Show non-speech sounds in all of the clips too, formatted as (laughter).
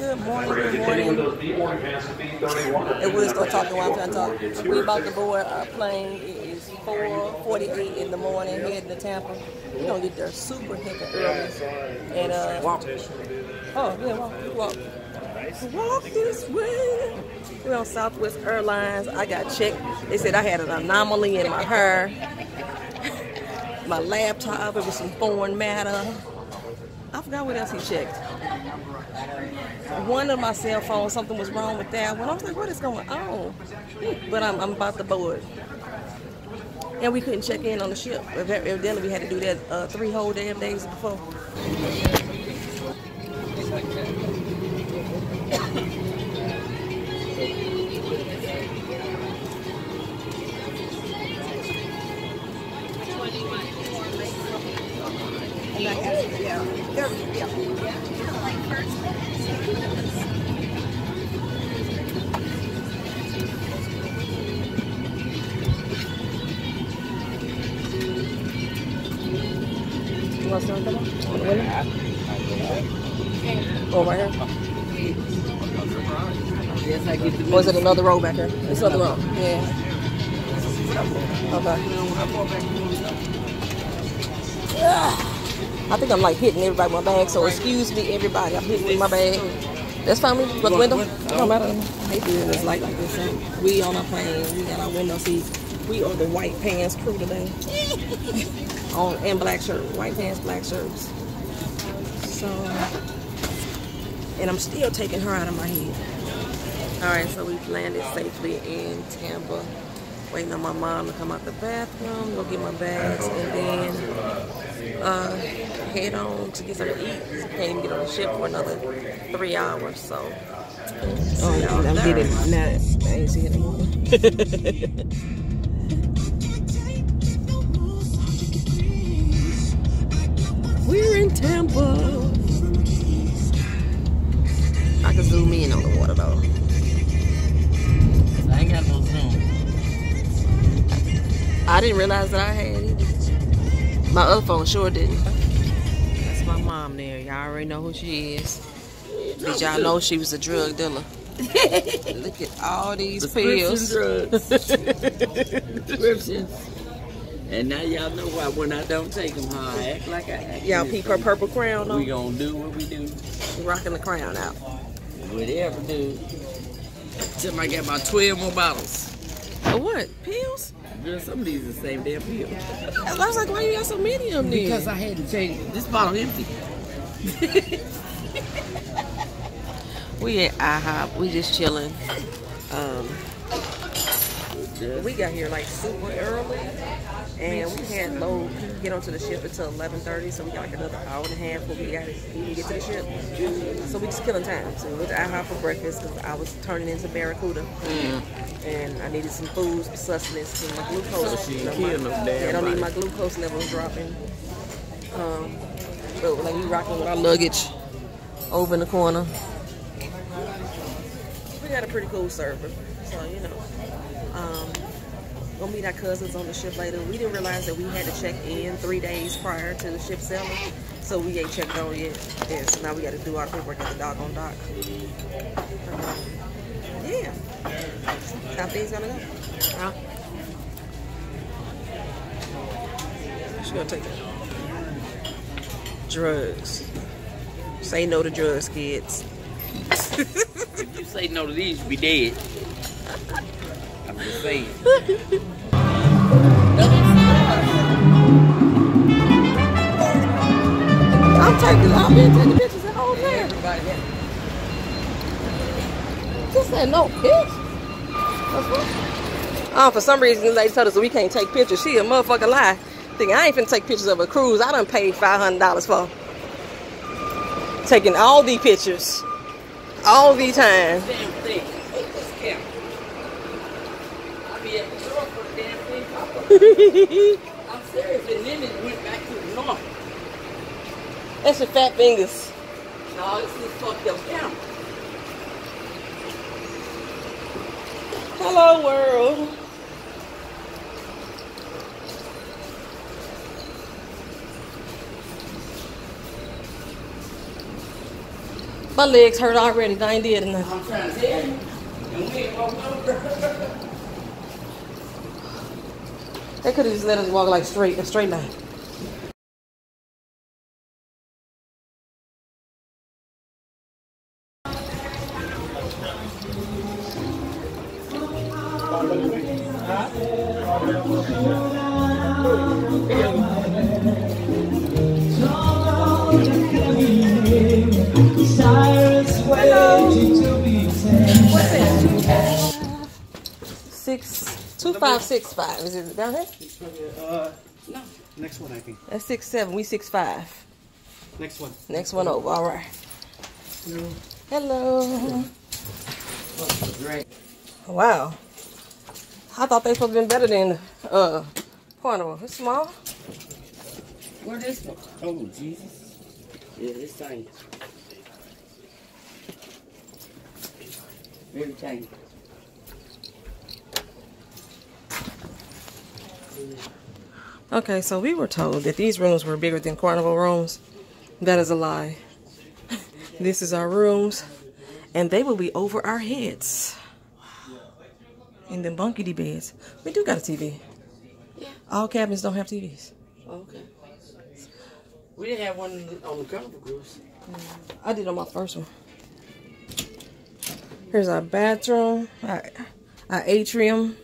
Good morning, good morning. And we'll start talking while I'm trying to talk. We about to board our plane. It is 4.48 in the morning, heading to Tampa. We're going to get there super heckin' early. And, uh, walk. Oh, yeah, walk. Walk. Walk this way. We're on Southwest Airlines. I got checked. They said I had an anomaly in my hair. (laughs) My laptop, it was some foreign matter. I forgot what else he checked. One of my cell phones, something was wrong with that one. I was like, what is going on? But I'm, I'm about to board. And we couldn't check in on the ship. Evidently, we had to do that uh, three whole damn days before. What's Oh, right here? Yes, I get the is it another row back here? It's another row. Yeah. Okay. I think I'm like hitting everybody with my bag, so excuse me, everybody. I'm hitting with my bag. That's fine. Me. Got the window? No matter. Hate doing this light like this. So we on our plane. We got our window seats. We are the white pants crew today. (laughs) on and black shirt, white pants, black shirts. So, and I'm still taking her out of my head. All right, so we've landed safely in Tampa. Waiting on my mom to come out the bathroom, go get my bags, and then uh, head on to get something to eat. Can't even get on the ship for another three hours, so. Oh, I'm there. getting mad. I ain't see it anymore. (laughs) We're in Tampa. I can zoom in on the water though. I ain't got no zoom. I didn't realize that I had it. My other phone sure didn't. That's my mom there. Y'all already know who she is. Did y'all know she was a drug dealer? (laughs) Look at all these pills. drugs. (laughs) Prescriptions. And now y'all know why when I don't take them, how I act like I act. Y'all peep her purple crown We on? gonna do what we do. Rocking the crown out. Whatever, dude. Somebody get my 12 more bottles. For what? Pills? Girl, some of these are the same damn pill. I was like, why you got so many of them then? Because I had to change This bottle empty. (laughs) we at IHOP. We just chilling. Um, we got here like super early, and we can't load get onto the ship until 11:30. So we got like another hour and a half before we got get to the ship. So we just killing time. So we went to IHOP for breakfast because I was turning into Barracuda, and I needed some food, some sustenance, and my glucose. So she killing them damn I don't need my glucose levels dropping. Um, but like we rocking with our luggage over in the corner. We got a pretty cool server, so you know. Gonna meet our cousins on the ship later. We didn't realize that we had to check in three days prior to the ship sailing, so we ain't checked on yet. Yeah, so now we got to do our paperwork at the doggone dock. Yeah, how things gonna go? Huh? She gonna take it. Drugs. Say no to drugs, kids. If you say no to these, you be dead. I'm just saying. (laughs) been taking pictures the whole time. Everybody had Just said no bitch. Oh, for some reason, the lady told us we can't take pictures. She a motherfucking lie. Thinking I ain't finna take pictures of a cruise I done paid $500 for. Taking all these pictures. All the time. damn thing. Take this camera. I be at the door for the damn thing. (laughs) I'm serious. And then it went back to the north. That's your fat fingers. No, this is fucked up camera. Hello, world. My legs hurt already. I ain't did enough. I'm trying to tell you. And we ain't walked over. They could have just let us walk like straight, a straight line. Six, five. Is it down here? Uh, no. Next one, I think. That's six, seven. We six, five. Next one. Next one over. All right. Hello. Great. Wow. I thought they supposed to been better than uh Carnival. It's small. Where this one? Oh, Jesus. Yeah, this thing. Very tiny. Okay, so we were told that these rooms were bigger than Carnival rooms. That is a lie. (laughs) This is our rooms, and they will be over our heads. In the bunkety beds. We do got a TV. Yeah. All cabins don't have TVs. Okay. We didn't have one on the carnival cruise. Mm, I did on my first one. Here's our bathroom, our, our atrium.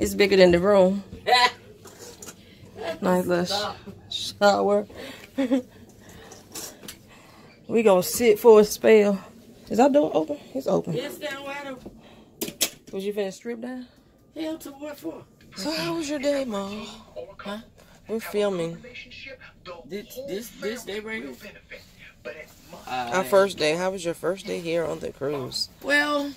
It's bigger than the room. (laughs) Nice little Stop. sh- shower. (laughs) we gonna sit for a spell. Is our door open? It's open. It's down wide open. Was you finna strip down? Hell to what for? So how was your day, Mom? Huh? We're filming This, this, this day right here? Ah, our first day. How was your first day here on the cruise? Well,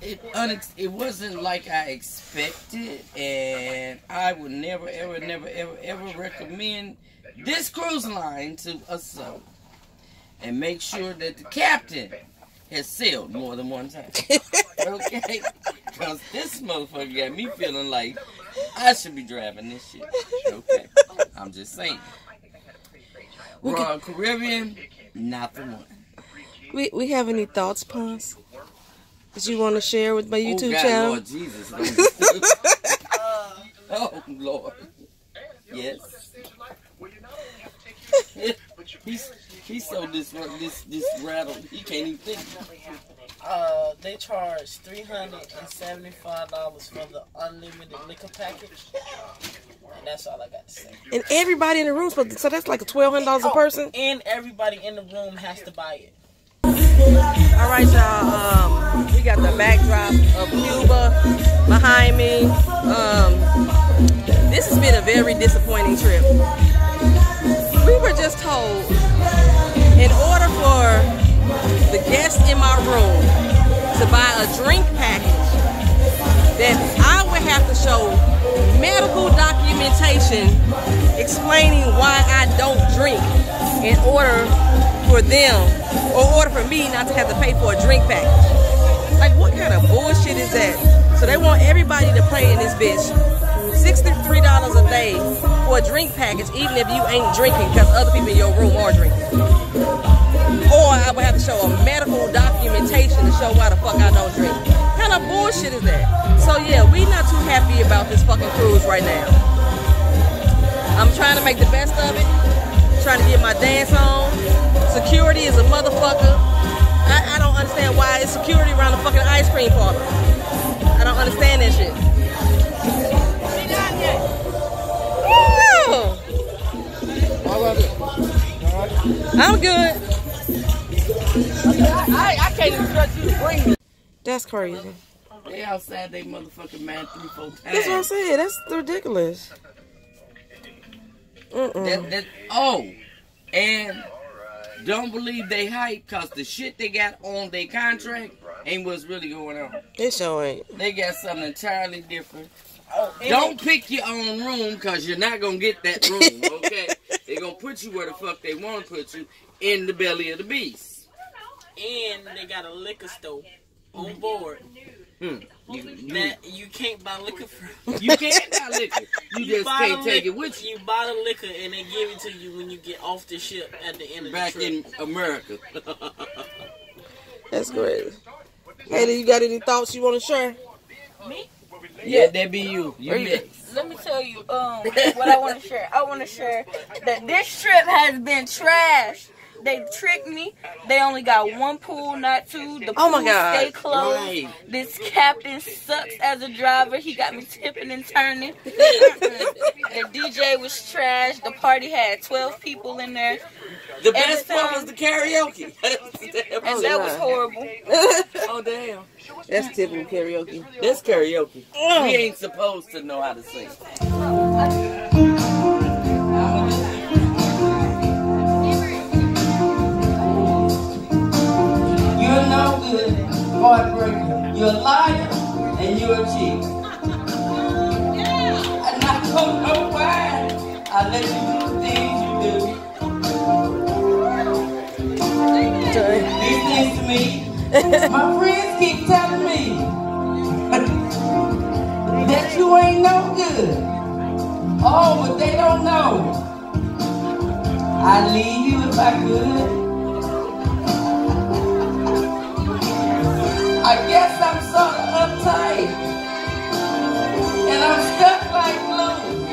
it unex- it wasn't like I expected, and I would never, ever, never, ever, ever recommend this cruise line to a soul. And make sure that the captain has sailed more than one time. (laughs) okay? Because this motherfucker got me feeling like I should be driving this shit. Okay? I'm just saying. Royal Caribbean, not the one. We we have any thoughts, Pons? That you want to share with my YouTube oh, God, channel? Lord Jesus. (laughs) oh, Lord. Yes. (laughs) he's, he's so dis- this, this rattled, he can't even think. Uh, they charge three hundred and seventy-five dollars for the unlimited liquor package, and that's all I got to say. And everybody in the room, so so that's like twelve hundred dollars a person. And everybody in the room has to buy it. All right, y'all. Um, we got the backdrop of Cuba behind me. Um, this has been a very disappointing trip. We were just told in order for the guests in my room to buy a drink package, that I would have to show medical documentation explaining why I don't drink in order for them or order for me not to have to pay for a drink package. Like what kind of bullshit is that? So they want everybody to play in this bitch $63 a day for a drink package even if you ain't drinking because other people in your room are drinking. Or I would have to show a medical documentation to show why the fuck I don't drink. What kind of bullshit is that? So yeah, we not too happy about this fucking cruise right now. I'm trying to make the best of it. Trying to get my dance on. Security is a motherfucker. I, I don't understand why it's security around the fucking ice cream parlor. I don't understand that shit. Woo! I'm good. I, I can't even trust you to bring me. That's crazy. They outside they motherfucking man three, four times. That's what I'm saying. That's ridiculous. Mm-mm. That, that, oh, and don't believe they hype because the shit they got on their contract ain't what's really going on. It sure ain't. They got something entirely different. Oh, Don't pick your own room because you're not going to get that room, (laughs) okay? They're going to put you where the fuck they want to put you, in the belly of the beast. and they got a liquor store on board. Hmm. You, you, that you can't buy liquor from. (laughs) (laughs) you can't buy liquor. You just buy can't the take liquor- it with you. You buy the liquor and they give it to you when you get off the ship at the end of Back the trip. in America. (laughs) That's crazy. Haley, you got any thoughts you want to share? Me? Yeah, that be you. You Are. Let me tell you um what I want to share. I want to share that this trip has been trash. They tricked me. They only got one pool, not two. The pool Oh my God. stay closed. Right. This captain sucks as a driver. He got me tipping and turning. (laughs) the DJ was trash. The party had 12 people in there. The best Every part was the karaoke. (laughs) And that was horrible. oh damn. That's typical karaoke. That's karaoke. We mm. ain't supposed to know how to sing. You're no good, heartbreaker. You're a liar and you're a cheat. And I don't know why I let you do the things you do. These things to me, my friends keep telling me (laughs) that you ain't no good. Oh, but they don't know. I'd leave you if I could. I guess I'm sort of uptight. And I'm stuck like glue.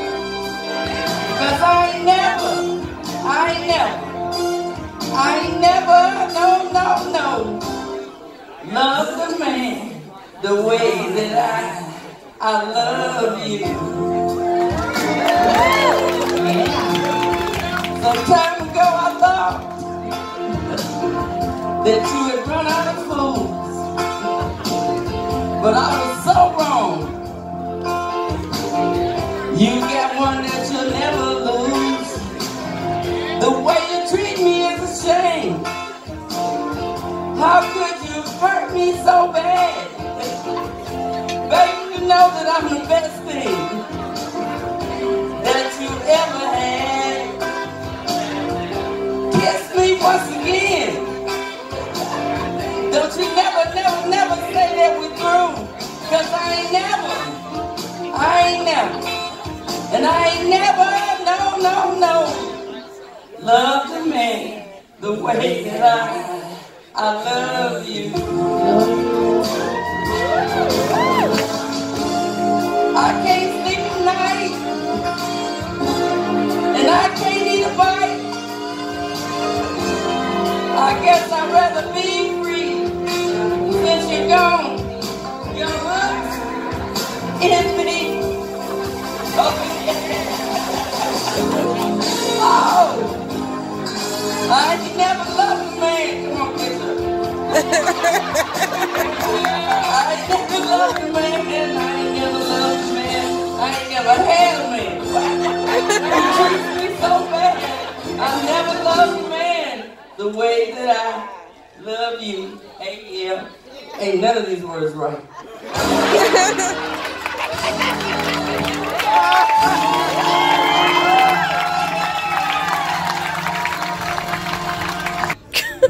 Cause I never, I never, I never, no, no, no, love the man the way that I, I love you. Some time ago I thought that you Never, and I ain't never, no, no, no, loved a man the way that I, I love you. I can't sleep at night, and I can't eat a. I guess I'd rather be free since you're gone. Oh. I ain't never loved a man. Come on, get I ain't never loved a man, and I ain't never loved a man. I ain't never had a man. He treats me so bad. I never loved a man the way that I love you. Hey, yeah. Ain't none of these words right. (laughs)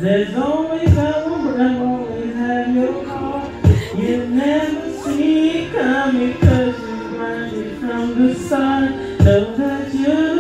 There's always someone, I've always had your heart. You never see it coming cause you're blinded from the sun. Know that you're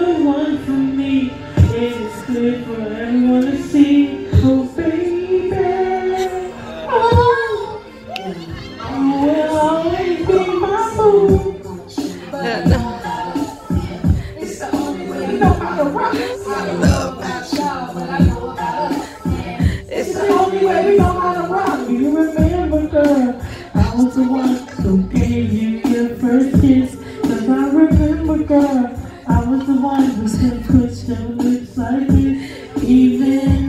I was the one who still pushed your lips like this. Even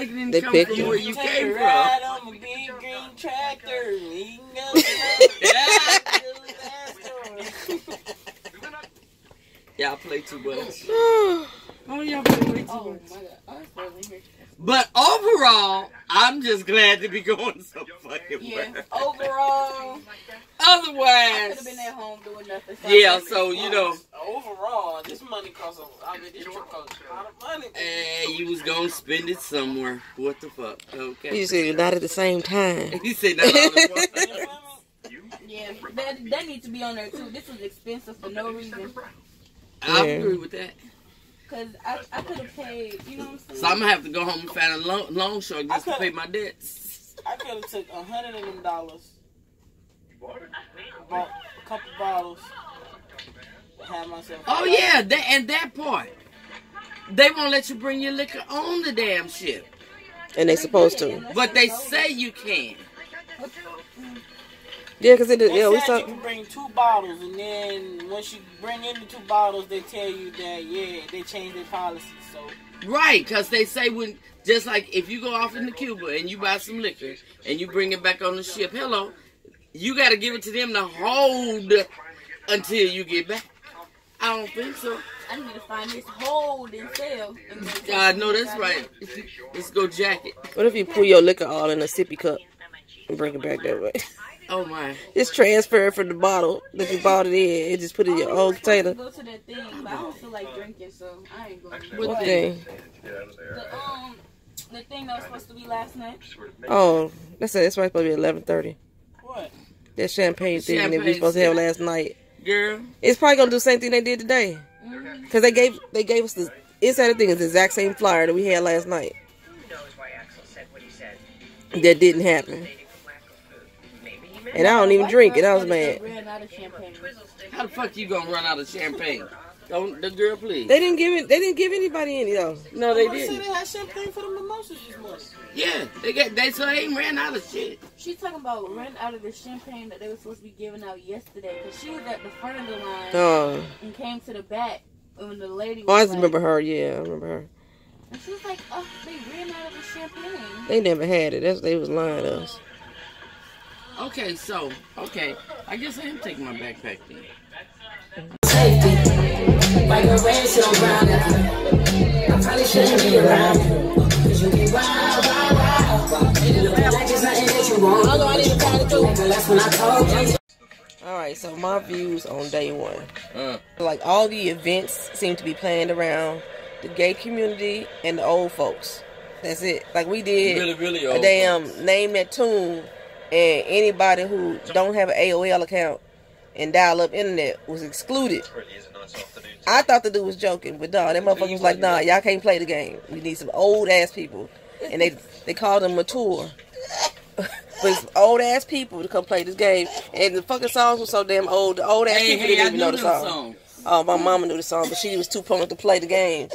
They come picked from you. where you Take came a from. ride on my big green tractor. We can go Y'all play too much. (sighs) Oh, y'all play way too Oh much. my god, I was frozen here. But overall, I'm just glad to be going so fucking Yeah. well. Overall, I could Otherwise, have been at home doing nothing. so yeah. So you know, Overall, this money costs a I mean, this trip costs a lot of money. eh, you was gonna spend it somewhere. What the fuck? Okay. You said not at the same time. (laughs) you said not all at once. You know what I mean? Yeah, that that needs to be on there too. This was expensive for no reason. I Yeah. agree with that. Cause I, I could have paid, you know what I'm saying? So I'm gonna have to go home and find a loan, loan shark just to pay my debts. I could have took a hundred of them dollars, bought a couple bottles, had myself. Oh yeah, that and that part. They won't let you bring your liquor on the damn ship, And they supposed to. but they say you can. Yeah, because it They yeah, we said saw you can bring two bottles, and then once you bring in the two bottles, they tell you that yeah, they changed their policy. So Right, because they say when, just like if you go off into Cuba and you buy some liquor and you bring it back on the ship, hello, you got to give it to them to hold until you get back. I don't think so. I need to find this hold and sell. and then take I know that's right. Let's go jacket. What if you pour your liquor all in a sippy cup and bring it back that way? Oh my. It's transferred from the bottle that you bought it in. It just put it in your own I was supposed to container. Go to that thing, but I don't feel like drinking, so I ain't going. What But thing? Thing. The um, the thing that was supposed to be last night. Oh, that's it. That's right. Supposed to be eleven thirty. what? That champagne thing that we supposed to have last night. Girl, It's probably gonna do the same thing they did today. Cause they gave they gave us the inside the thing is the exact same flyer that we had last night. Who knows why Axel said what he said? That didn't happen. Dating for lack of food. Maybe he meant And I don't even drink, and I was mad. Ran out of champagne. how the fuck you gonna run out of champagne? Don't the girl please? They didn't give it. They didn't give anybody any though. No, they They didn't. they had champagne for the mimosas this morning. Yeah, they got they so they ain't ran out of shit. She's talking about ran out of the champagne that they were supposed to be giving out yesterday. Cause she was at the front of the line Oh, and came to the back when the lady. Was oh, I just like- remember her. Yeah, I remember her. And she was like, "Oh, they ran out of the champagne." They never had it. That's they was lying to us. Okay, so okay, I guess I am taking my backpack then. Like a red shell around. I probably shouldn't be around you. Cause you be wild, wild, wild. And it look like it's nothing that you want. Although I didn't find it too. But that's when I told you. All right, so my views on day one. Uh, Like all the events seem to be planned around the gay community and the old folks. That's it. Like we did really, really a old. damn name that tune, and anybody who don't have an AOL account and dial up internet was excluded. I thought the dude was joking, but nah, that motherfucker was like, nah, y'all can't play the game. We need some old ass people, and they they called them mature. (laughs) but it's old ass people to come play this game, and the fucking songs were so damn old. The old ass Hey, people hey, didn't even know the song. songs. Oh, my mama knew the song, but she was too prone to play the game.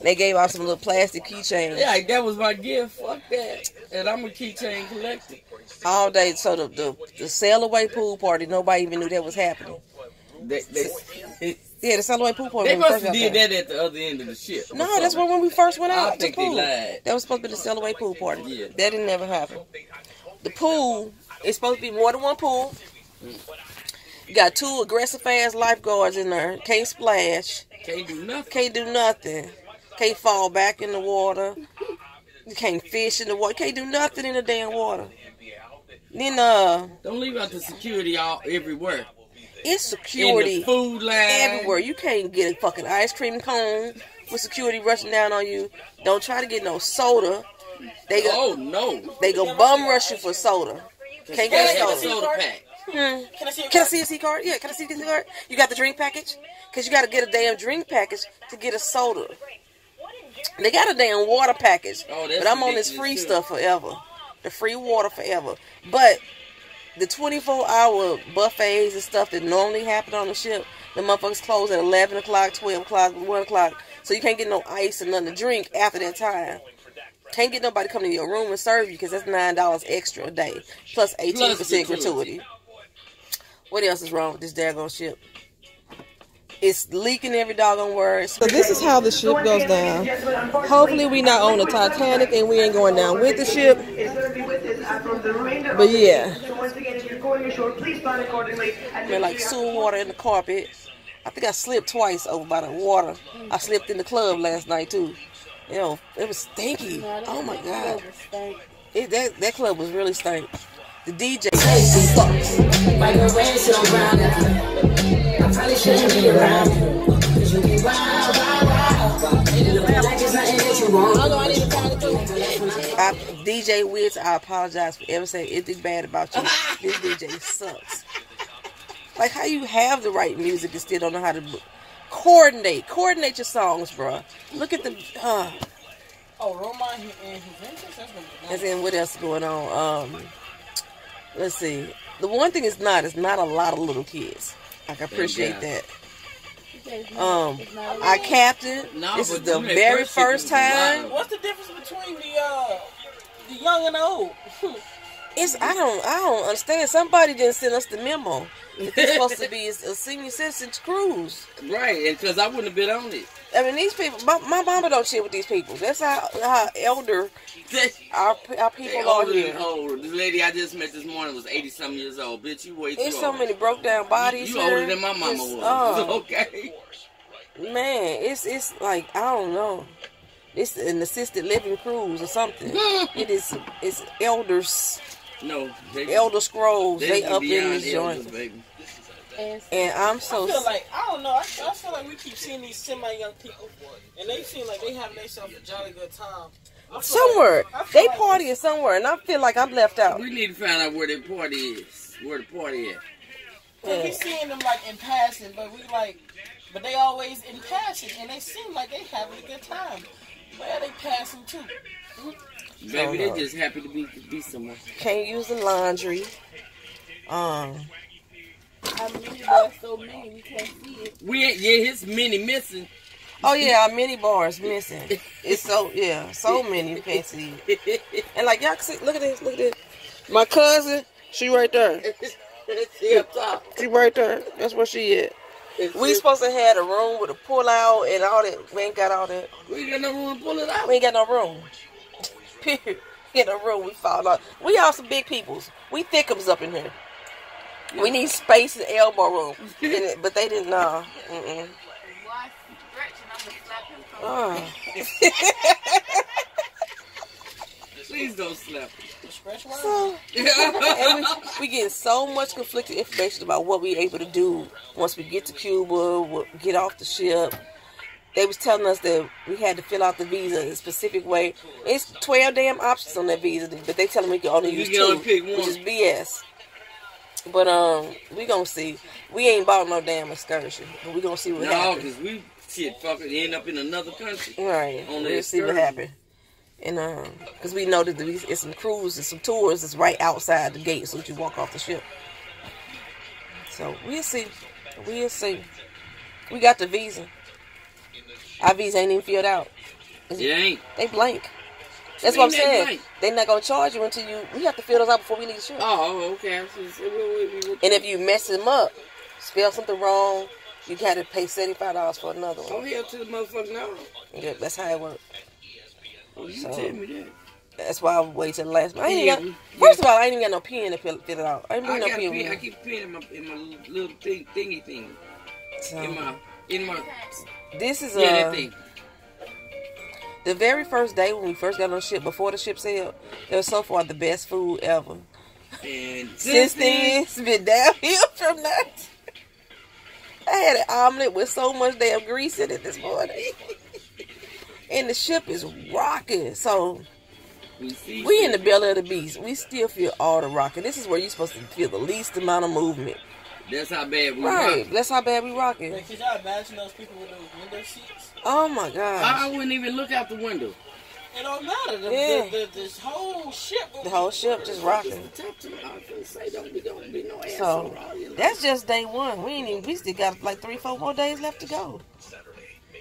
They gave out some little plastic keychains Yeah, that was my gift. Fuck that. And I'm a keychain collector. all day. So the, the the sail away pool party, nobody even knew that was happening. They, they, Yeah, the sail away pool party. they must have did that at the other end of the ship. No, that's when when we first went out. I to think the pool. they lied. That was supposed to be the sail away pool party. Yeah. That didn't never happen. The pool is supposed to be more than one pool. You got two aggressive ass lifeguards in there. Can't splash. Can't do nothing. Can't do nothing. Can't fall back in the water. You can't fish in the water. Can't do nothing in the damn water. Then uh, Don't leave out the security all everywhere. it's security food line. everywhere. You can't get a fucking ice cream cone with security rushing down on you. Don't try to get no soda. They go, Oh no. they go bum rush you for soda. Can't get a soda. soda pack. Hmm. Can I see Can I see a C card? Yeah, can I see the C card? You got the drink package? Cause you got to get a damn drink package to get a soda. They got a damn water package, Oh, that's but I'm on this free too. stuff forever. The free water forever. But the 24 hour buffets and stuff that normally happen on the ship, the motherfuckers close at 11 o'clock, 12 o'clock, 1 o'clock. So you can't get no ice and nothing to drink after that time. Can't get nobody come to your room and serve you because that's $9 extra a day, plus 18% Plus gratuity. gratuity. What else is wrong with this daggone ship? It's leaking every doggone word. So this is how the ship goes down. Hopefully we not on the Titanic and we ain't going down with the ship. But yeah. They're like sewer water in the carpet. I think I slipped twice over by the water. I slipped in the club last night too. You know, it was stinky. Oh my god. It, that that club was really stank. The DJ. Like a ransom around I probably shouldn't be around you. Cause you be wild, wild, wild. You look like it's nothing that you want. I, DJ Wiz, I apologize for ever saying anything bad about you. this DJ sucks. Like how you have the right music and still don't know how to b- coordinate. Coordinate your songs, bro. Look at the. Uh, Oh, Roma and Juventus? That's what and then what else is going on? Um, let's see. The one thing is not. It's not a lot of little kids. I can appreciate God. that. Um, I captain. No, this is the very first shit first was wild. time. What's the difference between the uh the young and the old? (laughs) It's I don't I don't understand. Somebody didn't send us the memo. It's supposed to be (laughs) a senior citizen cruise. Right, and because I wouldn't have been on it. I mean, these people. My, my mama don't chill with these people. That's how how elder (laughs) our our people are older than here. old. This lady I just met this morning was 80 something years old. Bitch, you way too There's so old. many broke down bodies You, you older than my mama It's- was. oh. (laughs) okay. Man, it's it's like I don't know. It's an assisted living cruise or something. it is it's elders, No, they, elder scrolls. they, They, up in beyond this joint, baby. and I'm so I feel like I don't know. I, I feel like we keep seeing these semi young people, and they seem like they having themselves a jolly good time. I somewhere like- they like- partying somewhere, and I feel like I'm left out. We need to find out where the party is. Where the party at. Cause we seeing them like in passing, but we like, but they always in passing, and they seem like they having a good time. Where are they passing to? Mm-hmm. Baby, they just happy to be to be somewhere. Can't use the laundry. Um, I mean, there's so many we can't see it. We yeah, his mini missing. oh yeah, our mini bars missing. (laughs) It's so yeah, so many you can't see. (laughs) And like y'all can see, look at this, look at this. My cousin, she right there. (laughs) See up top. She right there. That's where she at. We supposed to have a room with a pull out and all that. We ain't got all that. We ain't got no room to pull it out. We ain't got no room. Period. In a room, we fall out. We all some big peoples. We thickums up in here. We need space and elbow room, (laughs) And it- but they didn't know. Mm-mm. Oh. Please don't slap Stretch. So, and we, we getting so much conflicting information about what we able to do once we get to Cuba, what- get off the ship. They was telling us that we had to fill out the visa a specific way. It's twelve damn options on that visa, but they telling me we can only use two, only pick one. which is BS. But um, we gonna see. We ain't bought no damn excursion, but we gonna see what no, happens. because we shit fucking end up in another country. Right. On we'll see what happens. And um, because we know that these it's some cruises, some tours that's right outside the gate, so that you walk off the ship. So we'll see. We'll see. We got the visa. Visa ain't even filled out. It ain't. They blank. That's what I'm saying. blank? They not gonna charge you until you. We have to fill those out before we leave the ship. Oh, oh, okay. I was gonna say, wait, wait, wait, wait. And if you mess them up, spell something wrong, you got to pay seventy five dollars for another Oh, one. hell to the motherfucker now. Yeah, that's how it works. Oh, you So- tell me that. That's why I wait till the last. I ain't Yeah, got, we- first of all, I ain't even got no pen to fill, fill it out. I ain't I no pen. pen. I keep pen in my in my little thing thingy thing. So, In my in my this is yeah uh, that thing. the very first day when we first got on the ship before the ship sailed. It was so far the best food ever. And (laughs) Since then, it's been downhill from that. I had an omelet with so much damn grease in it this morning. and the ship is rocking. So we we in the belly of the beast. We still feel all the rocking. This is where you're supposed to feel the least amount of movement. That's how bad we Right. rock. That's how bad we rocking. Like, could y'all imagine those people with those window seats? Oh my I, gosh. I wouldn't even look out the window. It don't matter. The, Yeah. the, the, this whole ship. The whole ship just rocking. Talk to me. I was gonna say don't don't be no So asshole. you know? that's just day one. We ain't even we still got like three, four more days left to go.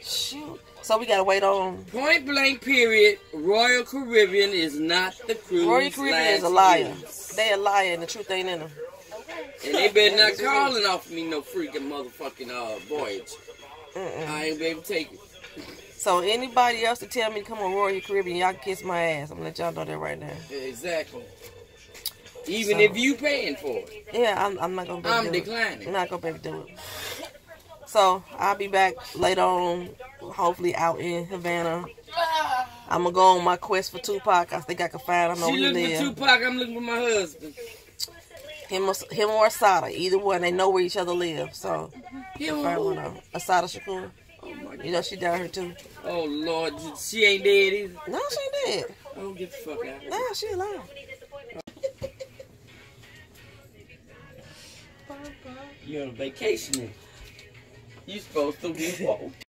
Shoot. So we gotta wait on Point blank period. Royal Caribbean is not the cruise. Royal Caribbean is a liar. year. They a liar and the truth ain't in them. And they better not calling off me no freaking motherfucking uh voyage. Mm-mm. I ain't be able to take it. So anybody else to tell me to come on Royal Caribbean, y'all can kiss my ass. I'm gonna let y'all know that right now. Exactly. Even So- if you paying for it, Yeah, I'm, I'm not gonna be I'm to it. declining. I'm not gonna be able to do it. So I'll be back later on, hopefully out in Havana. I'm gonna go on my quest for Tupac. I think I can find him She looking for Tupac. I'm looking for my husband. Him or, him or Assata, either one. They know where each other live. So Him I or Assata Shakur. You know she down here too. Oh Lord, she ain't dead either. No, she ain't dead. Oh, get the fuck out. Nah, she alive. You're on vacation. You supposed to be woke.